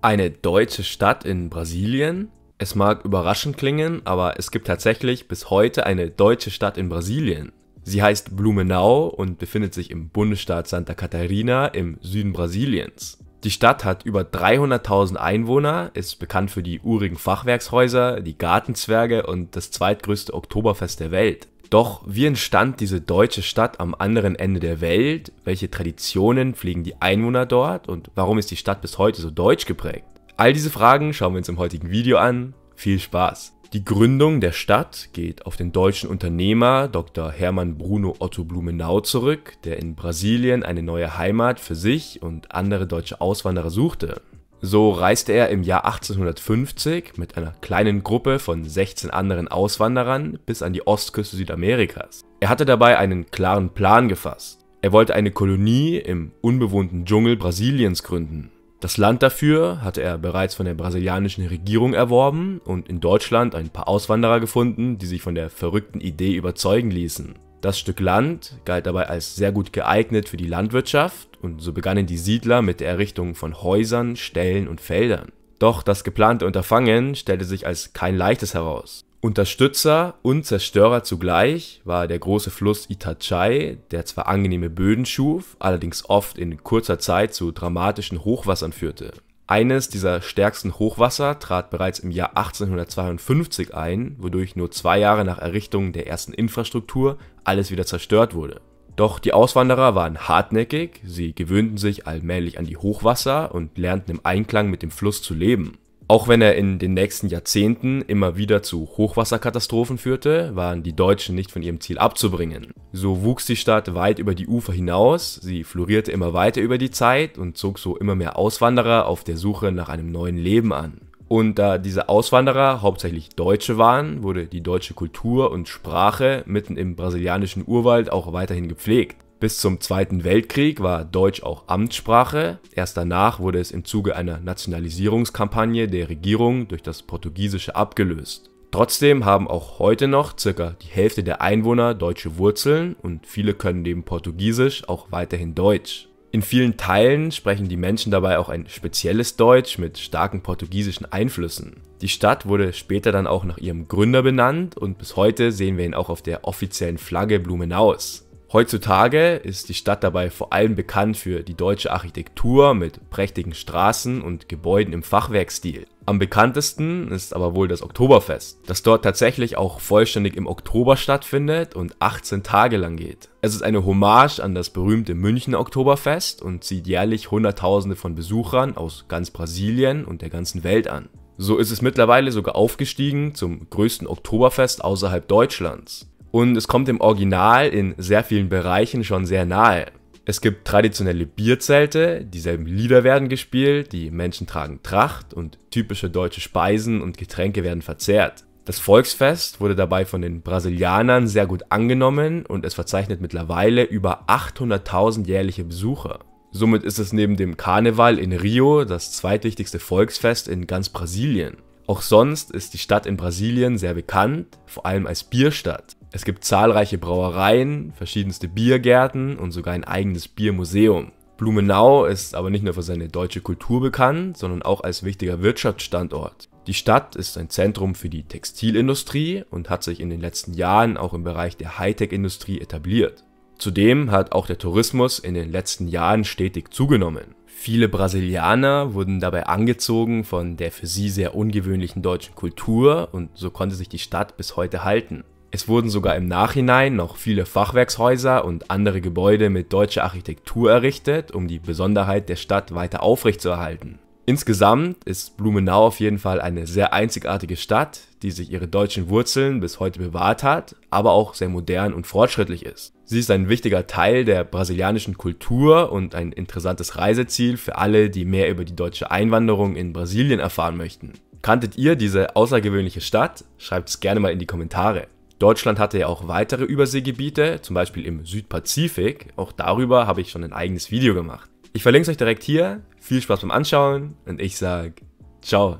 Eine deutsche Stadt in Brasilien? Es mag überraschend klingen, aber es gibt tatsächlich bis heute eine deutsche Stadt in Brasilien. Sie heißt Blumenau und befindet sich im Bundesstaat Santa Catarina im Süden Brasiliens. Die Stadt hat über 300.000 Einwohner, ist bekannt für die urigen Fachwerkshäuser, die Gartenzwerge und das zweitgrößte Oktoberfest der Welt. Doch wie entstand diese deutsche Stadt am anderen Ende der Welt? Welche Traditionen pflegen die Einwohner dort? Und warum ist die Stadt bis heute so deutsch geprägt? All diese Fragen schauen wir uns im heutigen Video an. Viel Spaß! Die Gründung der Stadt geht auf den deutschen Unternehmer Dr. Hermann Bruno Otto Blumenau zurück, der in Brasilien eine neue Heimat für sich und andere deutsche Auswanderer suchte. So reiste er im Jahr 1850 mit einer kleinen Gruppe von 16 anderen Auswanderern bis an die Ostküste Südamerikas. Er hatte dabei einen klaren Plan gefasst. Er wollte eine Kolonie im unbewohnten Dschungel Brasiliens gründen. Das Land dafür hatte er bereits von der brasilianischen Regierung erworben und in Deutschland ein paar Auswanderer gefunden, die sich von der verrückten Idee überzeugen ließen. Das Stück Land galt dabei als sehr gut geeignet für die Landwirtschaft und so begannen die Siedler mit der Errichtung von Häusern, Ställen und Feldern. Doch das geplante Unterfangen stellte sich als kein leichtes heraus. Unterstützer und Zerstörer zugleich war der große Fluss Itachai, der zwar angenehme Böden schuf, allerdings oft in kurzer Zeit zu dramatischen Hochwassern führte eines dieser stärksten Hochwasser trat bereits im Jahr 1852 ein, wodurch nur zwei Jahre nach Errichtung der ersten Infrastruktur alles wieder zerstört wurde. Doch die Auswanderer waren hartnäckig, sie gewöhnten sich allmählich an die Hochwasser und lernten im Einklang mit dem Fluss zu leben auch wenn er in den nächsten Jahrzehnten immer wieder zu Hochwasserkatastrophen führte, waren die Deutschen nicht von ihrem Ziel abzubringen. So wuchs die Stadt weit über die Ufer hinaus, sie florierte immer weiter über die Zeit und zog so immer mehr Auswanderer auf der Suche nach einem neuen Leben an. Und da diese Auswanderer hauptsächlich Deutsche waren, wurde die deutsche Kultur und Sprache mitten im brasilianischen Urwald auch weiterhin gepflegt. Bis zum Zweiten Weltkrieg war Deutsch auch Amtssprache, erst danach wurde es im Zuge einer Nationalisierungskampagne der Regierung durch das Portugiesische abgelöst. Trotzdem haben auch heute noch circa die Hälfte der Einwohner deutsche Wurzeln und viele können neben Portugiesisch auch weiterhin Deutsch. In vielen Teilen sprechen die Menschen dabei auch ein spezielles Deutsch mit starken portugiesischen Einflüssen. Die Stadt wurde später dann auch nach ihrem Gründer benannt und bis heute sehen wir ihn auch auf der offiziellen Flagge Blumenaus. Heutzutage ist die Stadt dabei vor allem bekannt für die deutsche Architektur mit prächtigen Straßen und Gebäuden im Fachwerkstil. Am bekanntesten ist aber wohl das Oktoberfest, das dort tatsächlich auch vollständig im Oktober stattfindet und 18 Tage lang geht. Es ist eine Hommage an das berühmte München Oktoberfest und zieht jährlich Hunderttausende von Besuchern aus ganz Brasilien und der ganzen Welt an. So ist es mittlerweile sogar aufgestiegen zum größten Oktoberfest außerhalb Deutschlands und es kommt im Original in sehr vielen Bereichen schon sehr nahe. Es gibt traditionelle Bierzelte, dieselben Lieder werden gespielt, die Menschen tragen Tracht und typische deutsche Speisen und Getränke werden verzehrt. Das Volksfest wurde dabei von den Brasilianern sehr gut angenommen und es verzeichnet mittlerweile über 800.000 jährliche Besucher. Somit ist es neben dem Karneval in Rio das zweitwichtigste Volksfest in ganz Brasilien. Auch sonst ist die Stadt in Brasilien sehr bekannt, vor allem als Bierstadt. Es gibt zahlreiche Brauereien, verschiedenste Biergärten und sogar ein eigenes Biermuseum. Blumenau ist aber nicht nur für seine deutsche Kultur bekannt, sondern auch als wichtiger Wirtschaftsstandort. Die Stadt ist ein Zentrum für die Textilindustrie und hat sich in den letzten Jahren auch im Bereich der Hightech-Industrie etabliert. Zudem hat auch der Tourismus in den letzten Jahren stetig zugenommen. Viele Brasilianer wurden dabei angezogen von der für sie sehr ungewöhnlichen deutschen Kultur und so konnte sich die Stadt bis heute halten. Es wurden sogar im Nachhinein noch viele Fachwerkshäuser und andere Gebäude mit deutscher Architektur errichtet, um die Besonderheit der Stadt weiter aufrechtzuerhalten. Insgesamt ist Blumenau auf jeden Fall eine sehr einzigartige Stadt, die sich ihre deutschen Wurzeln bis heute bewahrt hat, aber auch sehr modern und fortschrittlich ist. Sie ist ein wichtiger Teil der brasilianischen Kultur und ein interessantes Reiseziel für alle, die mehr über die deutsche Einwanderung in Brasilien erfahren möchten. Kanntet ihr diese außergewöhnliche Stadt? Schreibt es gerne mal in die Kommentare. Deutschland hatte ja auch weitere Überseegebiete, zum Beispiel im Südpazifik. Auch darüber habe ich schon ein eigenes Video gemacht. Ich verlinke es euch direkt hier. Viel Spaß beim Anschauen und ich sage ciao.